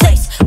place.